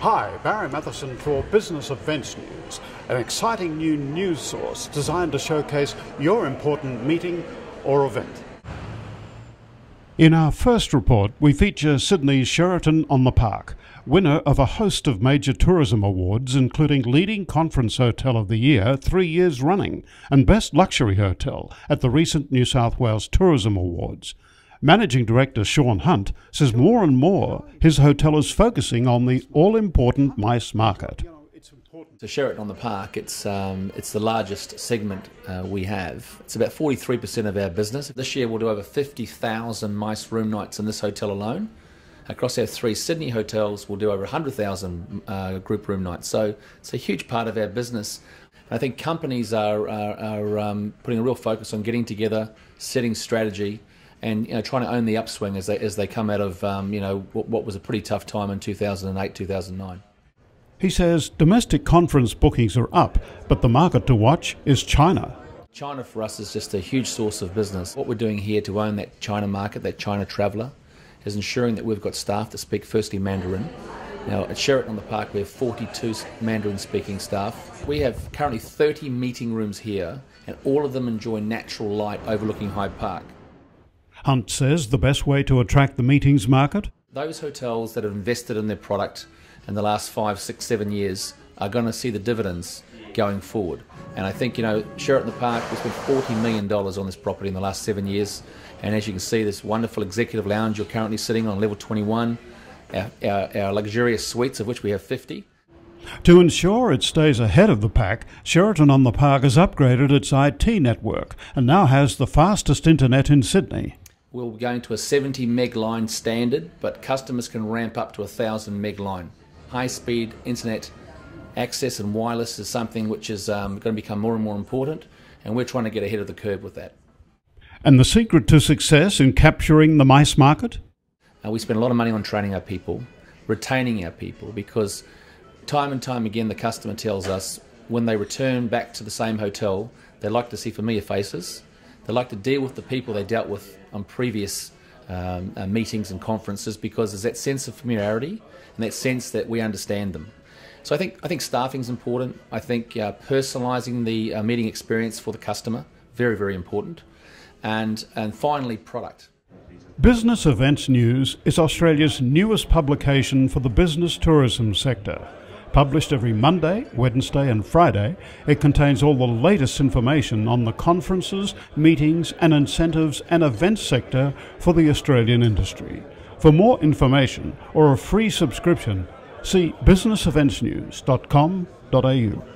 Hi, Barry Matheson for Business Events News, an exciting new news source designed to showcase your important meeting or event. In our first report, we feature Sydney's Sheraton on the Park, winner of a host of major tourism awards, including Leading Conference Hotel of the Year three years running and Best Luxury Hotel at the recent New South Wales Tourism Awards. Managing Director Sean Hunt says more and more his hotel is focusing on the all important MICE market. So Sheraton on the Park, it's um, it's the largest segment uh, we have. It's about 43% of our business. This year we'll do over 50,000 MICE room nights in this hotel alone. Across our three Sydney hotels, we'll do over 100,000 uh, group room nights. So it's a huge part of our business. I think companies are, are, are um, putting a real focus on getting together, setting strategy, and you know, trying to own the upswing as they as they come out of um, you know what, what, was a pretty tough time in 2008 2009. He says domestic conference bookings are up, but the market to watch is China. China for us is just a huge source of business. What we're doing here to own that China market, that China traveller, is ensuring that we've got staff that speak firstly Mandarin. Now at Sheraton on the Park we have 42 Mandarin speaking staff. We have currently 30 meeting rooms here and all of them enjoy natural light overlooking Hyde Park. Hunt says the best way to attract the meetings market? Those hotels that have invested in their product in the last five, six, seven years are going to see the dividends going forward. And I think, you know, Sheraton the Park, we spent $40 million on this property in the last seven years. And as you can see, this wonderful executive lounge you're currently sitting on level 21, our, our, our luxurious suites, of which we have 50. To ensure it stays ahead of the pack, Sheraton on the Park has upgraded its IT network and now has the fastest internet in Sydney. We're going to a 70 meg line standard, but customers can ramp up to a 1000 meg line. High speed internet access and wireless is something which is um, going to become more and more important, and we're trying to get ahead of the curve with that. And the secret to success in capturing the MICE market? Uh, we spend a lot of money on training our people, retaining our people, because time and time again the customer tells us when they return back to the same hotel, they like to see familiar faces they like to deal with the people they dealt with on previous um, uh, meetings and conferences because there's that sense of familiarity and that sense that we understand them. So I think I think staffing is important. I think uh, personalising the uh, meeting experience for the customer very very important, and and finally product. Business Events News is Australia's newest publication for the business tourism sector. Published every Monday, Wednesday, and Friday, it contains all the latest information on the conferences, meetings, and incentives and events sector for the Australian industry. For more information or a free subscription, see businesseventsnews.com.au.